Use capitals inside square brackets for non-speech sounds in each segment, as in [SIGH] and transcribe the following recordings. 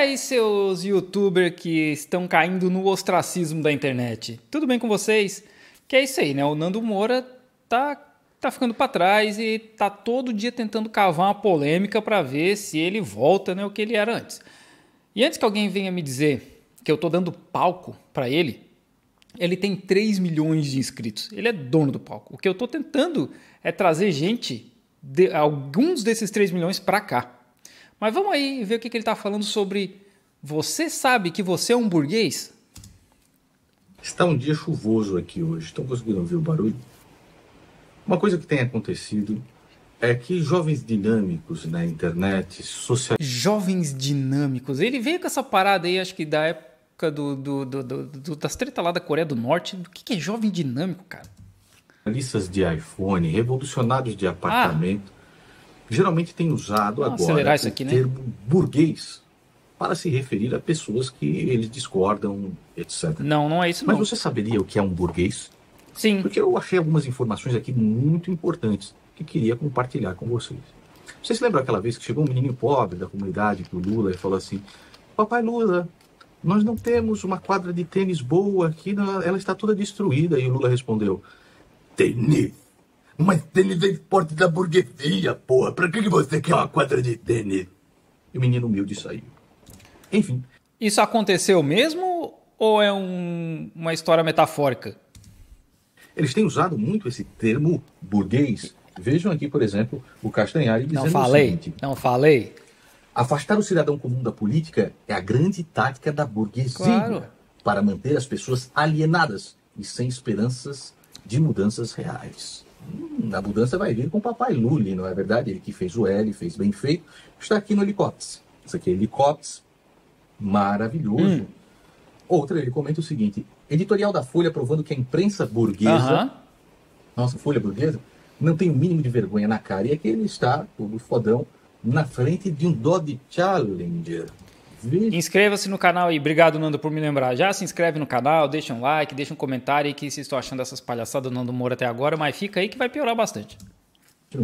aí, seus youtubers que estão caindo no ostracismo da internet? Tudo bem com vocês? Que é isso aí, né? O Nando Moura tá, tá ficando para trás e tá todo dia tentando cavar uma polêmica para ver se ele volta, né, o que ele era antes. E antes que alguém venha me dizer que eu tô dando palco para ele, ele tem 3 milhões de inscritos. Ele é dono do palco. O que eu tô tentando é trazer gente, de, alguns desses 3 milhões para cá. Mas vamos aí ver o que, que ele está falando sobre. Você sabe que você é um burguês? Está um dia chuvoso aqui hoje. Estão conseguindo ouvir o barulho? Uma coisa que tem acontecido é que jovens dinâmicos na internet, social... Jovens dinâmicos. Ele veio com essa parada aí, acho que da época do, do, do, do das tretas lá da Coreia do Norte. O que, que é jovem dinâmico, cara? Listas de iPhone, revolucionários de apartamento. Ah geralmente tem usado Vamos agora isso aqui, o né? termo burguês para se referir a pessoas que eles discordam, etc. Não, não é isso Mas não. você saberia o que é um burguês? Sim. Porque eu achei algumas informações aqui muito importantes que queria compartilhar com vocês. Você se lembra aquela vez que chegou um menino pobre da comunidade para o Lula e falou assim: Papai Lula, nós não temos uma quadra de tênis boa aqui, ela está toda destruída. E o Lula respondeu: Tênis? Mas tênis é esporte da burguesia, porra. Pra que, que você quer uma quadra de tênis? E o menino humilde saiu. Enfim. Isso aconteceu mesmo ou é um, uma história metafórica? Eles têm usado muito esse termo burguês. Vejam aqui, por exemplo, o Castanhari dizendo não falei, o seguinte. Não falei. Afastar o cidadão comum da política é a grande tática da burguesia claro. para manter as pessoas alienadas e sem esperanças de mudanças reais. A mudança vai vir com o papai Lully, não é verdade? Ele que fez o L, fez bem feito, está aqui no helicóptero. Isso aqui é helicóptero, maravilhoso. Hum. Outra, ele comenta o seguinte: editorial da Folha provando que a imprensa burguesa, uh -huh. nossa Folha burguesa, não tem o mínimo de vergonha na cara. E aqui ele está, todo fodão, na frente de um Dodge Challenger. Inscreva-se no canal aí. Obrigado, Nando, por me lembrar. Já se inscreve no canal, deixa um like, deixa um comentário aí que vocês estão achando dessas palhaçadas do Nando Moura até agora, mas fica aí que vai piorar bastante.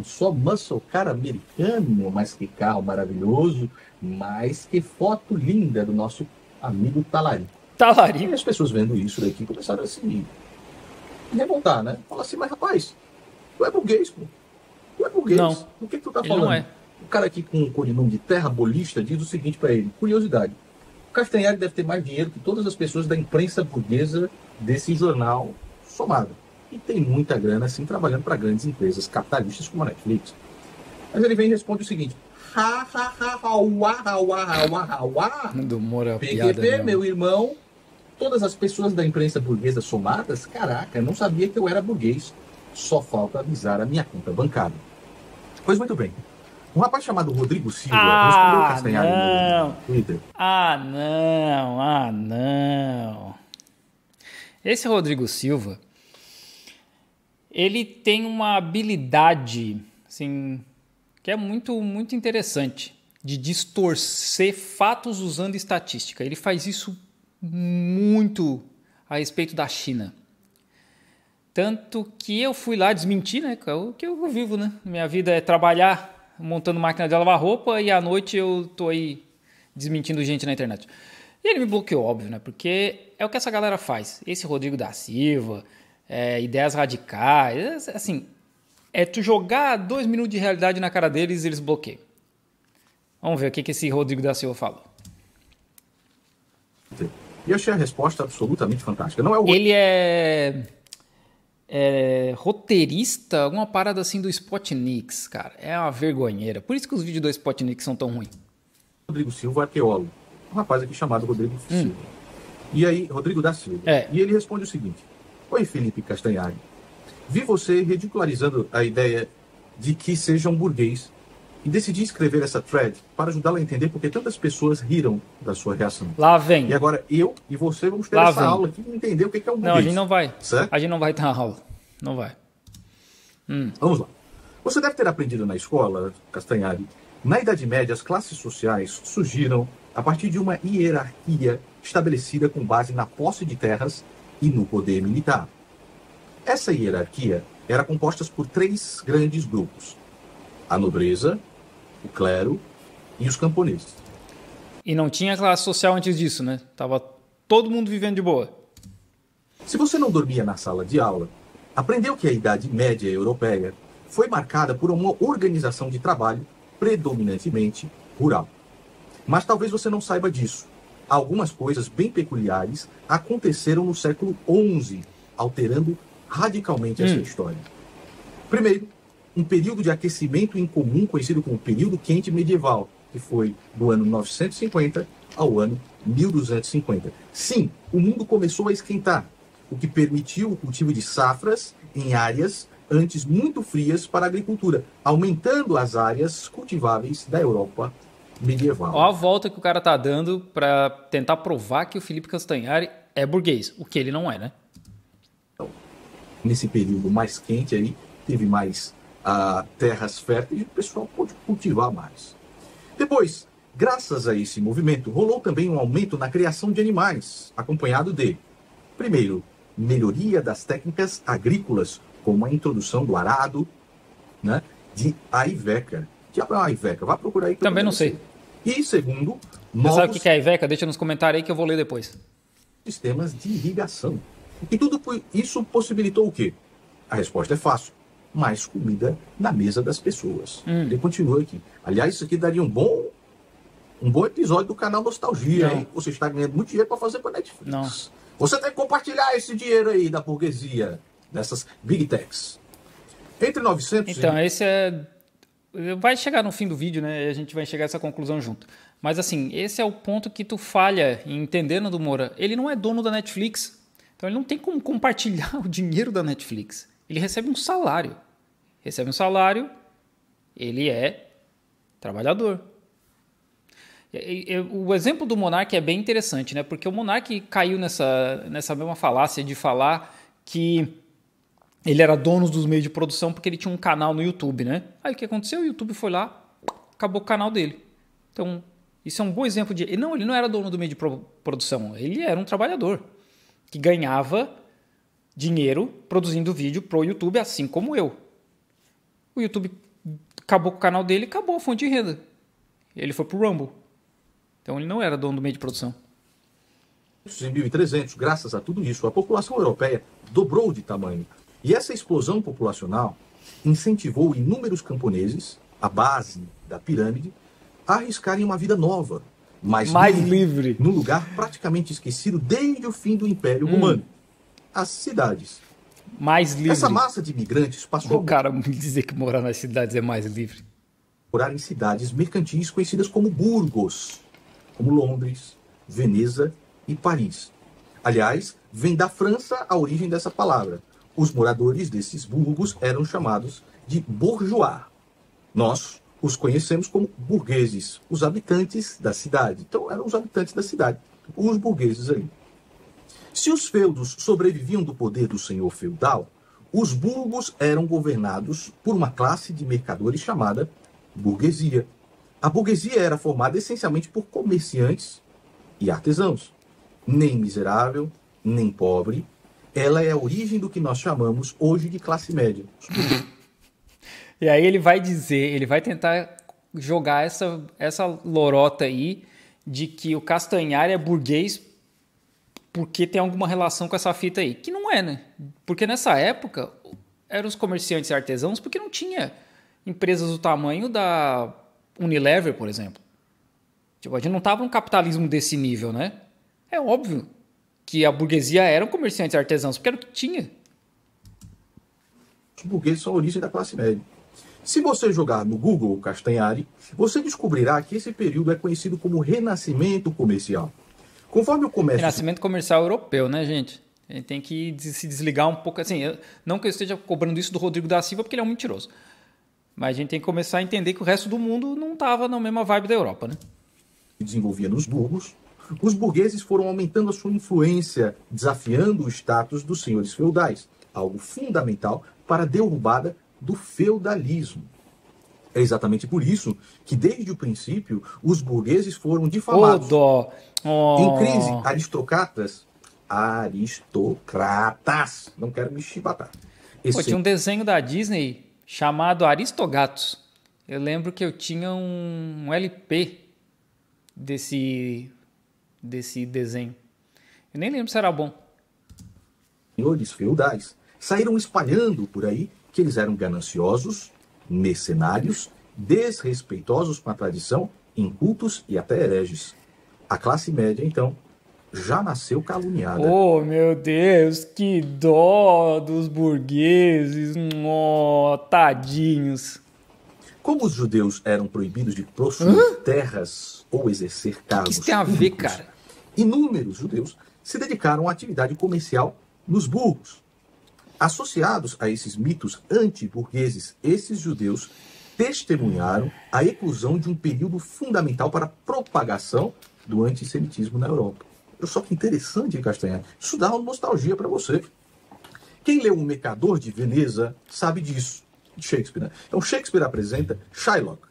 Só muscle car americano, mas que carro maravilhoso, mas que foto linda do nosso amigo Talarico. Talarico. E as pessoas vendo isso daqui começaram a se revoltar, né? Fala assim, mas rapaz, tu é burguês, pô. Tu é burguês. Não. O que, que tu tá Ele falando? Não é. O cara aqui com o codinome de terra bolista diz o seguinte para ele: curiosidade. O Castanhari deve ter mais dinheiro que todas as pessoas da imprensa burguesa desse jornal somado. E tem muita grana, assim, trabalhando para grandes empresas capitalistas como a Netflix. Mas ele vem e responde o seguinte: ha, ha, ha, ha, uá, ha, uá, ha, ha, uá. Do Moura PQP, meu irmão, todas as pessoas da imprensa burguesa somadas, caraca, não sabia que eu era burguês. Só falta avisar a minha conta bancária. Pois muito bem. Um rapaz chamado Rodrigo Silva ah, respondeu o Castanhari não. no Twitter. Ah, não, ah, não. Esse Rodrigo Silva, ele tem uma habilidade, assim, que é muito, muito interessante, de distorcer fatos usando estatística. Ele faz isso muito a respeito da China. Tanto que eu fui lá desmentir, né? O que eu vivo, né? Minha vida é trabalhar montando máquina de lavar roupa e à noite eu tô aí desmentindo gente na internet. E ele me bloqueou, óbvio, né? Porque é o que essa galera faz. Esse Rodrigo da Silva, é, ideias radicais, assim, é tu jogar dois minutos de realidade na cara deles e eles bloqueiam. Vamos ver o que, que esse Rodrigo da Silva falou. E eu achei a resposta absolutamente fantástica. Não é o... Ele é é, roteirista, alguma parada assim do Spotnix, cara. É uma vergonheira. Por isso que os vídeos do Spotnix são tão ruins. Rodrigo Silva, arqueólogo. Um rapaz aqui chamado Rodrigo hum. Silva. E aí, Rodrigo da Silva. É. E ele responde o seguinte: Oi, Felipe Castanhari. Vi você ridicularizando a ideia de que seja um burguês e decidi escrever essa thread para ajudá-la a entender porque tantas pessoas riram da sua reação. Lá vem. E agora eu e você vamos ter Lá essa vem. aula aqui e entender o que é um. Não, a gente não vai. Certo? A gente não vai ter aula. Não vai. Hum. Vamos lá. Você deve ter aprendido na escola, Castanhari, na Idade Média as classes sociais surgiram a partir de uma hierarquia estabelecida com base na posse de terras e no poder militar. Essa hierarquia era composta por três grandes grupos: a nobreza, o clero e os camponeses. E não tinha classe social antes disso, né? Tava todo mundo vivendo de boa. Se você não dormia na sala de aula, aprendeu que a Idade Média Europeia foi marcada por uma organização de trabalho predominantemente rural. Mas talvez você não saiba disso. Algumas coisas bem peculiares aconteceram no século XI, alterando radicalmente essa Hum. história. Primeiro, um período de aquecimento incomum conhecido como período quente medieval, que foi do ano 950 ao ano 1250. Sim, o mundo começou a esquentar, o que permitiu o cultivo de safras em áreas antes muito frias para a agricultura, aumentando as áreas cultiváveis da Europa medieval. Ó a volta que o cara tá dando pra tentar provar que o Felipe Castanhari é burguês, o que ele não é, né? nesse período mais quente aí, teve mais ah, terras férteis e o pessoal pôde cultivar mais. Depois, graças a esse movimento, rolou também um aumento na criação de animais, acompanhado de, primeiro, melhoria das técnicas agrícolas, como a introdução do arado, né, de aiveca. Diabo é uma aiveca? Vá procurar aí. que Também não sei. E segundo, Você novos sabe o que é a Iveca? Deixa nos comentários aí que eu vou ler depois. sistemas de irrigação. E tudo isso possibilitou o quê? A resposta é fácil. Mais comida na mesa das pessoas. Hum. Ele continua aqui. Aliás, isso aqui daria um bom um bom episódio do canal Nostalgia, hein? Você está ganhando muito dinheiro para fazer para Netflix. Não. Você tem que compartilhar esse dinheiro aí da burguesia, dessas big techs. Entre 900 Então, e... esse é. Vai chegar no fim do vídeo, né? E a gente vai chegar a essa conclusão junto. Mas assim, esse é o ponto que tu falha em entendendo do Moura. Ele não é dono da Netflix. Então ele não tem como compartilhar [LAUGHS] o dinheiro da Netflix. Ele recebe um salário. Recebe um salário, ele é trabalhador. O exemplo do Monark é bem interessante, né? Porque o Monark caiu nessa, nessa mesma falácia de falar que ele era dono dos meios de produção porque ele tinha um canal no YouTube, né? Aí o que aconteceu? O YouTube foi lá, acabou o canal dele. Então, isso é um bom exemplo de. Não, ele não era dono do meio de pro- produção, ele era um trabalhador que ganhava dinheiro produzindo vídeo pro YouTube, assim como eu. O YouTube acabou com o canal dele, acabou a fonte de renda. Ele foi pro Rumble. Então ele não era dono do meio de produção. em 1300, graças a tudo isso, a população europeia dobrou de tamanho. E essa explosão populacional incentivou inúmeros camponeses, a base da pirâmide, a arriscarem uma vida nova, mais, Mais livre. num lugar praticamente esquecido desde o fim do Império Romano. As cidades. Mais livre. Essa massa de imigrantes passou O cara me dizer que morar nas cidades é mais livre. morar em cidades mercantis conhecidas como burgos, como Londres, Veneza e Paris. Aliás, vem da França a origem dessa palavra. Os moradores desses burgos eram chamados de bourgeois. Nós os conhecemos como burgueses, os habitantes da cidade. Então, eram os habitantes da cidade, os burgueses ali. Se os feudos sobreviviam do poder do senhor feudal, os burgos eram governados por uma classe de mercadores chamada burguesia. A burguesia era formada essencialmente por comerciantes e artesãos. Nem miserável, nem pobre. Ela é a origem do que nós chamamos hoje de classe média. [LAUGHS] E aí ele vai dizer, ele vai tentar jogar essa, essa lorota aí de que o Castanhari é burguês porque tem alguma relação com essa fita aí. Que não é, né? Porque nessa época eram os comerciantes e artesãos porque não tinha empresas do tamanho da Unilever, por exemplo. Tipo, a gente não estava num capitalismo desse nível, né? É óbvio que a burguesia eram comerciantes e artesãos, porque era o que tinha. Os burgueses são a origem da classe média. Se você jogar no Google Castanhari, você descobrirá que esse período é conhecido como Renascimento Comercial. Conforme o comércio Renascimento comercial europeu, né, gente? A gente tem que se desligar um pouco. Assim, eu- não que eu esteja cobrando isso do Rodrigo da Silva, porque ele é um mentiroso. Mas a gente tem que começar a entender que o resto do mundo não estava na mesma vibe da Europa, né? se desenvolvia nos burgos, os burgueses foram aumentando a sua influência, desafiando o status dos senhores feudais, algo fundamental para a derrubada do feudalismo. É exatamente por isso que, desde o princípio, os burgueses foram difamados. dó! Oh. Em crise, aristocratas, aristocratas, não quero me chibatar. Pô, Esse tinha um desenho da Disney chamado Aristogatos. Eu lembro que eu tinha um LP desse, desse desenho. Eu nem lembro se era bom. Senhores feudais saíram espalhando por aí que eles eram gananciosos, mercenários, desrespeitosos com a tradição, incultos e até hereges. A classe média, então, já nasceu caluniada. Oh, meu Deus, que dó dos burgueses, oh, tadinhos. Como os judeus eram proibidos de possuir Hã? terras ou exercer cargos. Que isso tem a ver, cara? Inúmeros judeus se dedicaram à atividade comercial nos burgos. Associados a esses mitos anti-burgueses, esses judeus testemunharam a eclosão de um período fundamental para a propagação do antissemitismo na Europa. Só que interessante, Castanhar, isso dá uma nostalgia para você. Quem leu O Mercador de Veneza sabe disso, de Shakespeare. Né? Então, Shakespeare apresenta Shylock,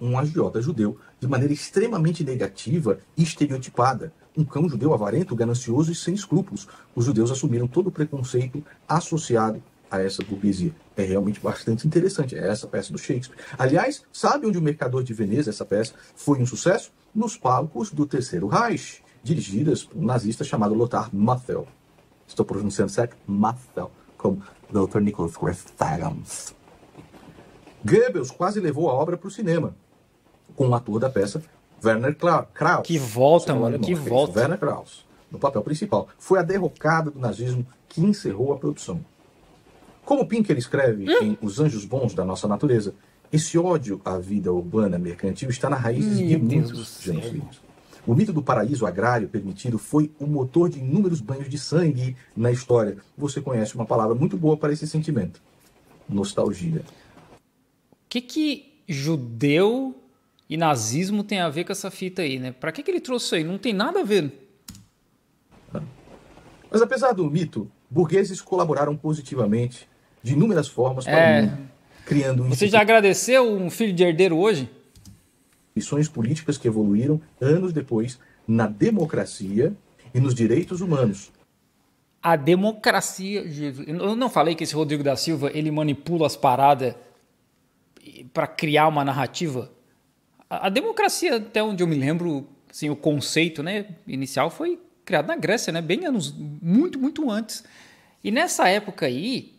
um agiota judeu, de maneira extremamente negativa e estereotipada. Um cão judeu avarento, ganancioso e sem escrúpulos. Os judeus assumiram todo o preconceito associado a essa burguesia. É realmente bastante interessante. É essa peça do Shakespeare. Aliás, sabe onde o Mercador de Veneza, essa peça, foi um sucesso? Nos palcos do Terceiro Reich, dirigidas por um nazista chamado Lothar Mathel. Estou pronunciando certo? Mathel, como Dr. Nicholas Griffiths. Goebbels quase levou a obra para o cinema, com o ator da peça, Werner Krauss. Que volta, mano, que volta. Werner Krauss, no papel principal. Foi a derrocada do nazismo que encerrou a produção. Como Pinker escreve hum? em Os Anjos Bons da Nossa Natureza, esse ódio à vida urbana mercantil está na raiz de muitos genocídios. O mito do paraíso agrário permitido foi o motor de inúmeros banhos de sangue na história. Você conhece uma palavra muito boa para esse sentimento: nostalgia. O que, que judeu e nazismo tem a ver com essa fita aí, né? Para que, que ele trouxe isso aí? Não tem nada a ver. Mas apesar do mito, burgueses colaboraram positivamente de inúmeras formas para é. o mundo, criando um Você já agradeceu um filho de herdeiro hoje? Missões políticas que evoluíram anos depois na democracia e nos direitos humanos. A democracia, eu não falei que esse Rodrigo da Silva ele manipula as paradas para criar uma narrativa. A, democracia, até onde eu me lembro, assim, o conceito, né, inicial foi criado na Grécia, né, bem anos muito muito antes. E nessa época aí,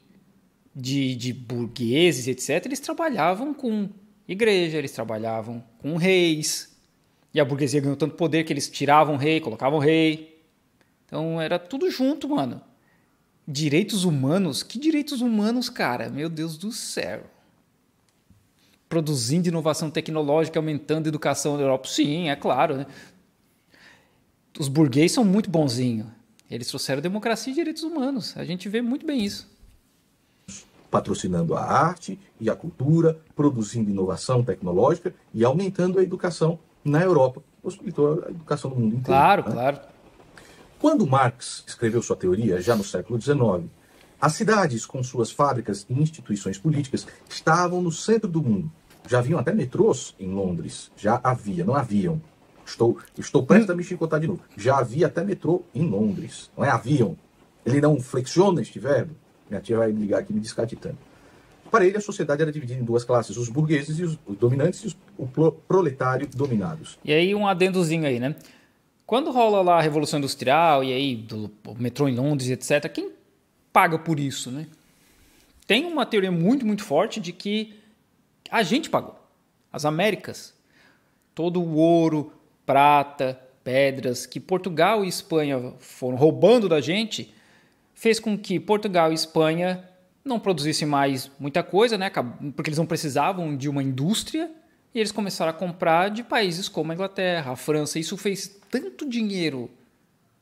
de, de burgueses, etc., eles trabalhavam com igreja, eles trabalhavam com reis. E a burguesia ganhou tanto poder que eles tiravam rei, colocavam rei. Então era tudo junto, mano. Direitos humanos? Que direitos humanos, cara? Meu Deus do céu. Produzindo inovação tecnológica, aumentando a educação na Europa? Sim, é claro. Né? Os burgueses são muito bonzinhos. Eles trouxeram democracia e direitos humanos. A gente vê muito bem isso patrocinando a arte e a cultura, produzindo inovação tecnológica e aumentando a educação na Europa. Possibilitou a educação no mundo inteiro. Claro, né? claro. Quando Marx escreveu sua teoria, já no século XIX, as cidades, com suas fábricas e instituições políticas, estavam no centro do mundo. Já haviam até metrôs em Londres. Já havia, não haviam. Estou, estou prestes a me chicotar de novo. Já havia até metrô em Londres. Não é haviam. Ele não flexiona este verbo. Minha tia vai ligar aqui me descatitando. Para ele, a sociedade era dividida em duas classes, os burgueses e os, os dominantes e os, o proletário dominados. E aí um adendozinho aí, né? Quando rola lá a Revolução Industrial e aí do metrô em Londres, etc., quem paga por isso, né? Tem uma teoria muito, muito forte de que a gente pagou. As Américas. Todo o ouro, prata, pedras que Portugal e Espanha foram roubando da gente fez com que Portugal e Espanha não produzissem mais muita coisa, né? porque eles não precisavam de uma indústria, e eles começaram a comprar de países como a Inglaterra, a França. Isso fez tanto dinheiro,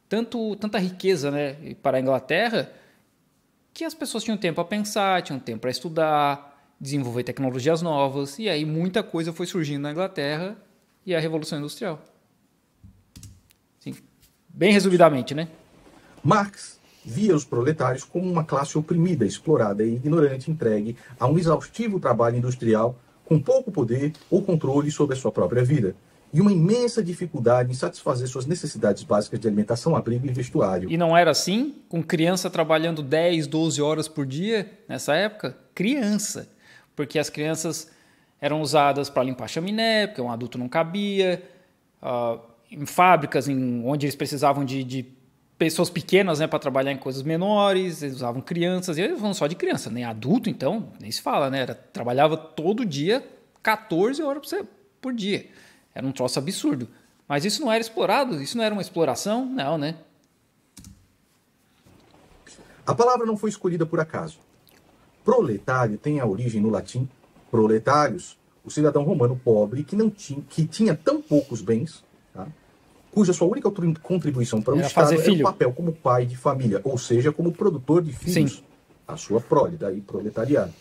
tanto, tanta riqueza né, para a Inglaterra, que as pessoas tinham tempo a pensar, tinham tempo para estudar, desenvolver tecnologias novas, e aí muita coisa foi surgindo na Inglaterra e a Revolução Industrial. Sim, bem resumidamente, né? Marx via os proletários como uma classe oprimida, explorada e ignorante, entregue a um exaustivo trabalho industrial com pouco poder ou controle sobre a sua própria vida e uma imensa dificuldade em satisfazer suas necessidades básicas de alimentação, abrigo e vestuário. E não era assim? Com criança trabalhando 10, 12 horas por dia nessa época? Criança. Porque as crianças eram usadas para limpar chaminé, porque um adulto não cabia. uh, em fábricas em, onde eles precisavam de, de pessoas pequenas né, para trabalhar em coisas menores, eles usavam crianças, e eles falam só de criança, nem adulto, então, nem se fala, né? Era, trabalhava todo dia 14 horas por dia. Era um troço absurdo. Mas isso não era explorado? Isso não era uma exploração? Não, né? A palavra não foi escolhida por acaso. Proletário tem a origem no latim proletários, o cidadão romano pobre que não tinha, que tinha tão poucos bens, tá? cuja sua única contribuição para o era Estado era o papel como pai de família, ou seja, como produtor de filhos, Sim. a sua prole, daí proletariado.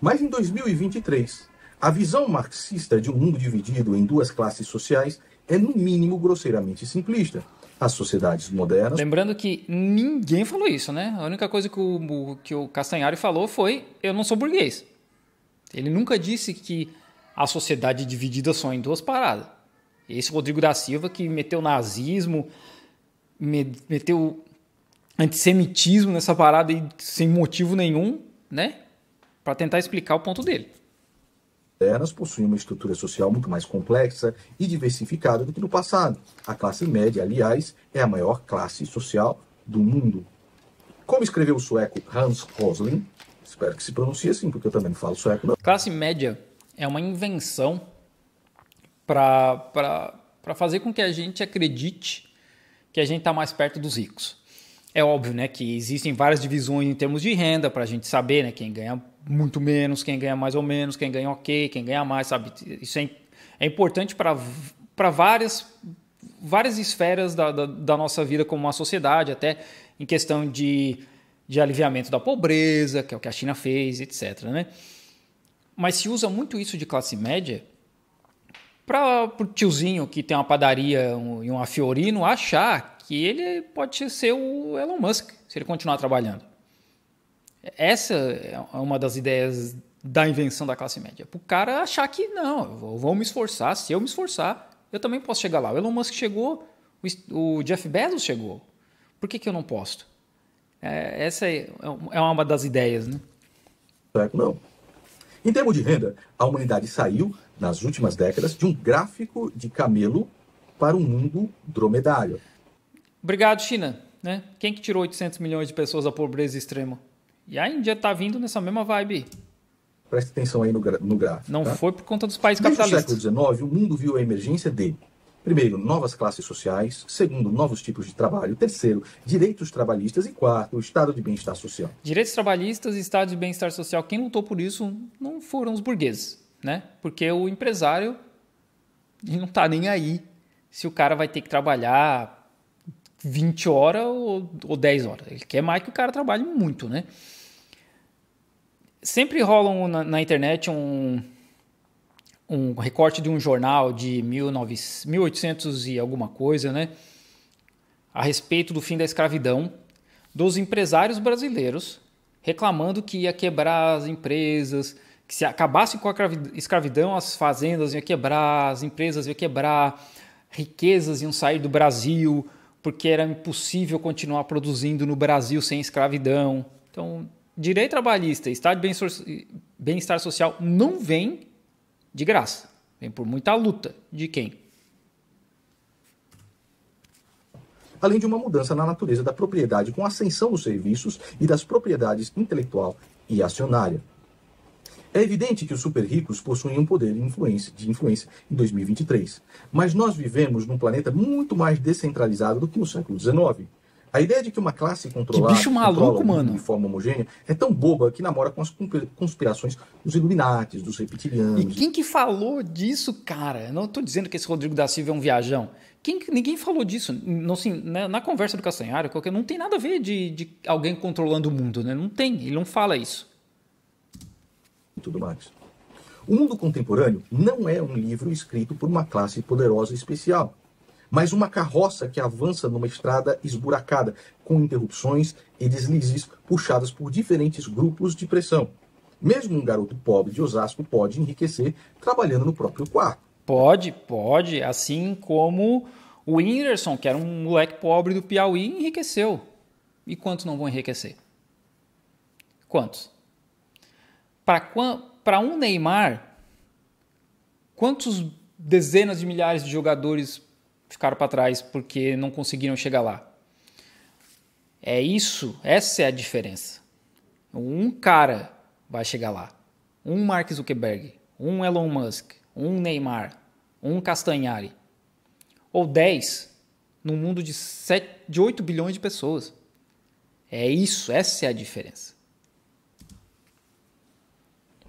Mas em 2023, a visão marxista de um mundo dividido em duas classes sociais é, no mínimo, grosseiramente simplista. As sociedades modernas. Lembrando que ninguém falou isso, né? A única coisa que o, que o Castanhari falou foi: eu não sou burguês. Ele nunca disse que a sociedade é dividida só em duas paradas. Esse Rodrigo da Silva que meteu nazismo, meteu antissemitismo nessa parada e sem motivo nenhum, né? Para tentar explicar o ponto dele. Elas possuem uma estrutura social muito mais complexa e diversificada do que no passado. A classe média, aliás, é a maior classe social do mundo. Como escreveu o sueco Hans Rosling, espero que se pronuncie assim, porque eu também não falo sueco. Não. Classe média é uma invenção para fazer com que a gente acredite que a gente está mais perto dos ricos. É óbvio né, que existem várias divisões em termos de renda para a gente saber né, quem ganha muito menos, quem ganha mais ou menos, quem ganha ok, quem ganha mais, sabe? Isso é, é importante para várias, várias esferas da, da, da, nossa vida como uma sociedade, até em questão de, de aliviamento da pobreza, que é o que a China fez, etc. Né? Mas se usa muito isso de classe média para o tiozinho que tem uma padaria e uma Fiorino achar que ele pode ser o Elon Musk se ele continuar trabalhando. Essa é uma das ideias da invenção da classe média. Para o cara achar que não, eu vou me esforçar, se eu me esforçar, eu também posso chegar lá. O Elon Musk chegou, o Jeff Bezos chegou. Por que, que eu não posso? É, essa é, é uma das ideias, né? Não. Em termos de renda, a humanidade saiu, nas últimas décadas, de um gráfico de camelo para um mundo dromedário. Obrigado, China. Né? Quem que tirou 800 milhões de pessoas da pobreza extrema? E a Índia está vindo nessa mesma vibe. Preste atenção aí no, no gráfico. Não tá? foi por conta dos países Desde capitalistas. No século XIX, o mundo viu a emergência de Primeiro, novas classes sociais. Segundo, novos tipos de trabalho. Terceiro, direitos trabalhistas. E quarto, o estado de bem-estar social. Direitos trabalhistas e estado de bem-estar social, quem lutou por isso não foram os burgueses, né? Porque o empresário não está nem aí se o cara vai ter que trabalhar 20 horas ou, ou 10 horas. Ele quer mais que o cara trabalhe muito, né? Sempre rolam na, na internet um, um recorte de um jornal de 19, 1800 e alguma coisa, né? A respeito do fim da escravidão, dos empresários brasileiros reclamando que ia quebrar as empresas, que se acabasse com a escravidão, as fazendas iam quebrar, as empresas iam quebrar, riquezas iam sair do Brasil, porque era impossível continuar produzindo no Brasil sem escravidão. Então, direito trabalhista estado de bem-estar social não vem de graça. Vem por muita luta. De quem? Além de uma mudança na natureza da propriedade com a ascensão dos serviços e das propriedades intelectual e acionária. É evidente que os super ricos possuem um poder de influência, de influência em 2023, mas nós vivemos num planeta muito mais descentralizado do que no século XIX. A ideia de que uma classe controlada que bicho maluco, mano. de forma homogênea é tão boba que namora com as conspirações dos Illuminatis, dos reptilianos. E quem que falou disso, cara? Eu não estou dizendo que esse Rodrigo da Silva é um viajão. Quem, ninguém falou disso. Não, assim, na, na, conversa do Castanhari, qualquer, não tem nada a ver de, de alguém controlando o mundo, né? Não tem, ele não fala isso. Tudo mais. O mundo contemporâneo não é um livro escrito por uma classe poderosa especial mas uma carroça que avança numa estrada esburacada, com interrupções e deslizes puxadas por diferentes grupos de pressão. Mesmo um garoto pobre de Osasco pode enriquecer trabalhando no próprio quarto. Pode, pode, assim como o Whindersson, que era um moleque pobre do Piauí, enriqueceu. E quantos não vão enriquecer? Quantos? Para um Neymar, quantos dezenas de milhares de jogadores ficaram para trás porque não conseguiram chegar lá. É isso, essa é a diferença. Um cara vai chegar lá. Um Mark Zuckerberg, um Elon Musk, um Neymar, um Castanhari. Ou 10 num mundo de, 7, de 8 bilhões de pessoas. É isso, essa é a diferença.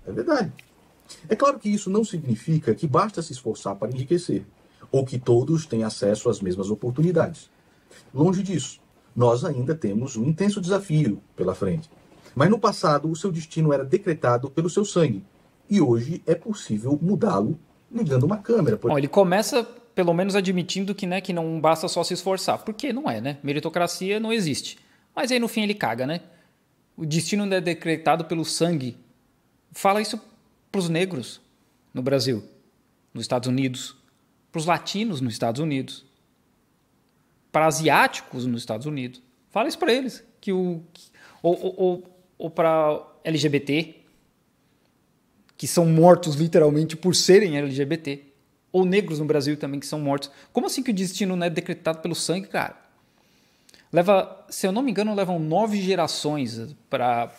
É verdade. É claro que isso não significa que basta se esforçar para enriquecer, ou que todos têm acesso às mesmas oportunidades. Longe disso, nós ainda temos um intenso desafio pela frente. Mas no passado, o seu destino era decretado pelo seu sangue, e hoje é possível mudá-lo ligando uma câmera. Bom, ele começa pelo menos admitindo que, né, que não basta só se esforçar, porque não é, né? Meritocracia não existe. Mas aí no fim ele caga, né? O destino não é decretado pelo sangue. Fala isso para os negros no Brasil, nos Estados Unidos, para os latinos nos Estados Unidos, para asiáticos nos Estados Unidos. Fala isso para eles, que o ou, ou, ou para LGBT, que são mortos literalmente por serem LGBT, ou negros no Brasil também que são mortos. Como assim que o destino não é decretado pelo sangue, cara? Leva, se eu não me engano, levam nove gerações para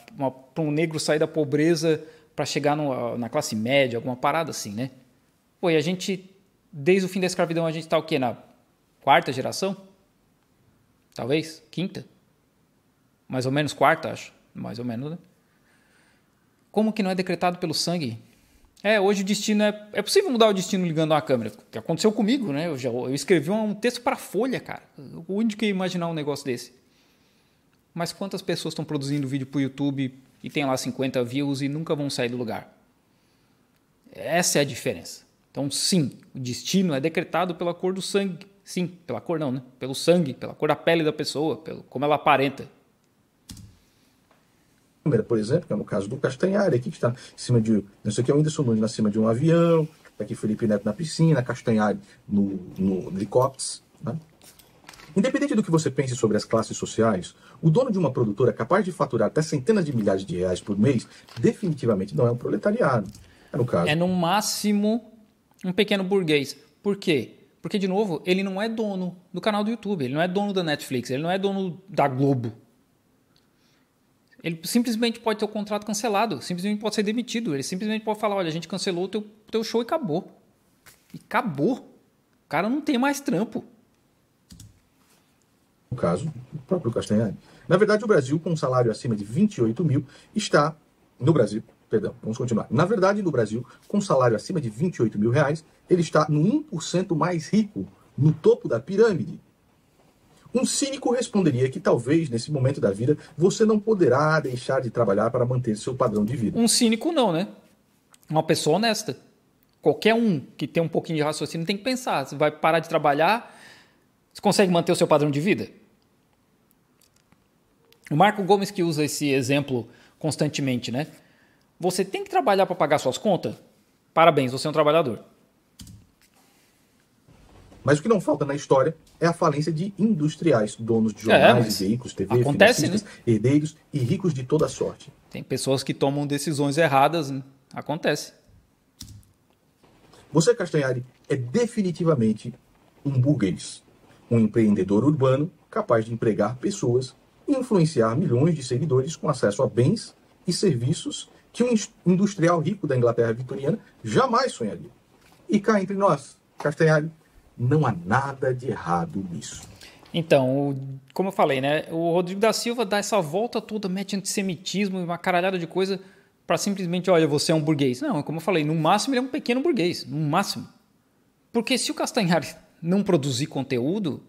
um negro sair da pobreza para chegar no, na classe média, alguma parada assim, né? Pô, e a gente, desde o fim da escravidão, a gente está o quê? Na quarta geração? Talvez? Quinta? Mais ou menos quarta, acho. Mais ou menos, né? Como que não é decretado pelo sangue? É, hoje o destino é. É possível mudar o destino ligando uma câmera. O que aconteceu comigo, né? Eu, já, eu escrevi um texto para Folha, cara. Onde que ia imaginar um negócio desse? Mas quantas pessoas estão produzindo vídeo para o YouTube e tem lá 50 views e nunca vão sair do lugar? Essa é a diferença. Então, sim, o destino é decretado pela cor do sangue. Sim, pela cor não, né? Pelo sangue, pela cor da pele da pessoa, pelo como ela aparenta por exemplo, que é no caso do Castanhari, aqui que está em cima de. Isso aqui é o Whindersson Nunes na cima de um avião, está aqui Felipe Neto na piscina, Castanhari no, no helicóptero. Né? Independente do que você pense sobre as classes sociais, o dono de uma produtora capaz de faturar até centenas de milhares de reais por mês definitivamente não é um proletariado. É no caso. É no máximo um pequeno burguês. Por quê? Porque, de novo, ele não é dono do canal do YouTube, ele não é dono da Netflix, ele não é dono da Globo. Ele simplesmente pode ter o contrato cancelado, simplesmente pode ser demitido. Ele simplesmente pode falar: olha, a gente cancelou o teu, teu show e acabou. E acabou. O cara não tem mais trampo. No caso, o próprio Castanhari. Na verdade, o Brasil, com um salário acima de 28 mil, está. No Brasil, perdão, vamos continuar. Na verdade, no Brasil, com salário acima de 28 mil reais, ele está no 1% mais rico, no topo da pirâmide. Um cínico responderia que talvez nesse momento da vida você não poderá deixar de trabalhar para manter seu padrão de vida. Um cínico não, né? Uma pessoa honesta. Qualquer um que tem um pouquinho de raciocínio tem que pensar: você vai parar de trabalhar, você consegue manter o seu padrão de vida? O Marco Gomes que usa esse exemplo constantemente, né? Você tem que trabalhar para pagar suas contas? Parabéns, você é um trabalhador. Mas o que não falta na história é a falência de industriais, donos de jornais, é, veículos, TV, acontece, né? herdeiros e ricos de toda sorte. Tem pessoas que tomam decisões erradas, né? acontece. Você, Castanhari, é definitivamente um burguês, um empreendedor urbano capaz de empregar pessoas e influenciar milhões de seguidores com acesso a bens e serviços que um industrial rico da Inglaterra vitoriana jamais sonharia. E cá entre nós, Castanhari, não há nada de errado nisso. Então, como eu falei, né? O Rodrigo da Silva dá essa volta toda, mete antissemitismo e uma caralhada de coisa para simplesmente, olha, você é um burguês. Não, como eu falei, no máximo ele é um pequeno burguês, no máximo. Porque se o Castanhari não produzir conteúdo,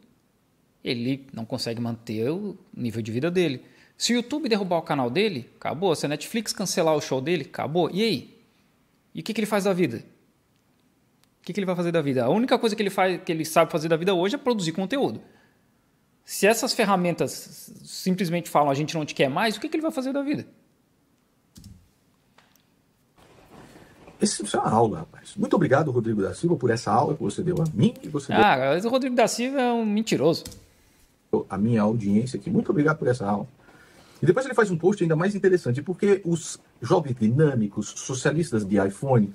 ele não consegue manter o nível de vida dele. Se o YouTube derrubar o canal dele, acabou. Se a Netflix cancelar o show dele, acabou. E aí? E o que, que ele faz da vida? O que, que ele vai fazer da vida? A única coisa que ele, faz, que ele sabe fazer da vida hoje é produzir conteúdo. Se essas ferramentas simplesmente falam a gente não te quer mais, o que, que ele vai fazer da vida? Isso é uma aula, rapaz. Muito obrigado, Rodrigo da Silva, por essa aula que você deu a mim e você Ah, deu... o Rodrigo da Silva é um mentiroso. A minha audiência aqui. Muito obrigado por essa aula. E depois ele faz um post ainda mais interessante, porque os jovens dinâmicos, socialistas de iPhone,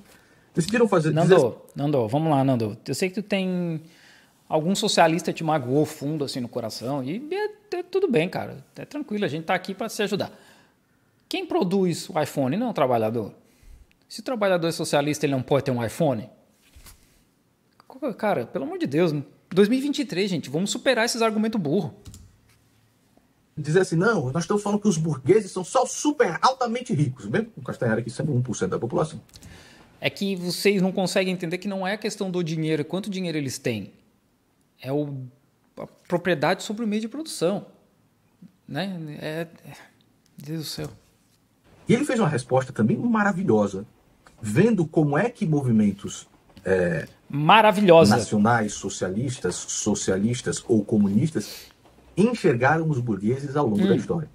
Decidiram fazer. Nando, dizer... Nando, vamos lá, Nando. Eu sei que tu tem algum socialista te magoou fundo assim no coração e é, é tudo bem, cara. É tranquilo, a gente tá aqui para se ajudar. Quem produz o iPhone não é um trabalhador. Se o trabalhador é socialista, ele não pode ter um iPhone? Cara, pelo amor de Deus, 2023, gente, vamos superar esses argumentos burros. Dizer assim, não, nós estamos falando que os burgueses são só super altamente ricos, mesmo com o Castanhari aqui sendo 1% da população. É que vocês não conseguem entender que não é questão do dinheiro, quanto dinheiro eles têm. É o, a propriedade sobre o meio de produção. Né? É, é, Deus do céu. E ele fez uma resposta também maravilhosa, vendo como é que movimentos é, maravilhosa nacionais, socialistas, socialistas ou comunistas enxergaram os burgueses ao longo hum. da história.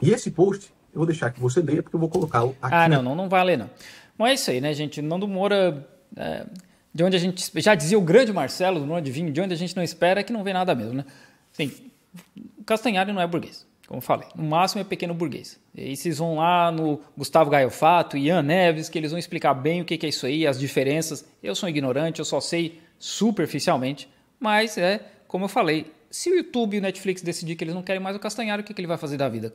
E esse post eu vou deixar que você leia porque eu vou colocá-lo aqui. Ah, não, não, não vai ler não. Mas é isso aí, né, gente? Nando Moura, é, de onde a gente já dizia o grande Marcelo, não adivinho, de onde a gente não espera é que não vê nada mesmo, né? Sim, Castanhari não é burguês como eu falei. No máximo é pequeno burguês. E aí vocês vão lá no Gustavo Gaiofato, Ian Neves, que eles vão explicar bem o que é isso aí, as diferenças. Eu sou ignorante, eu só sei superficialmente, mas é, como eu falei, se o YouTube e o Netflix decidir que eles não querem mais o Castanhari, o que, que ele vai fazer da vida?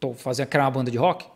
Tô fazendo criar uma banda de rock?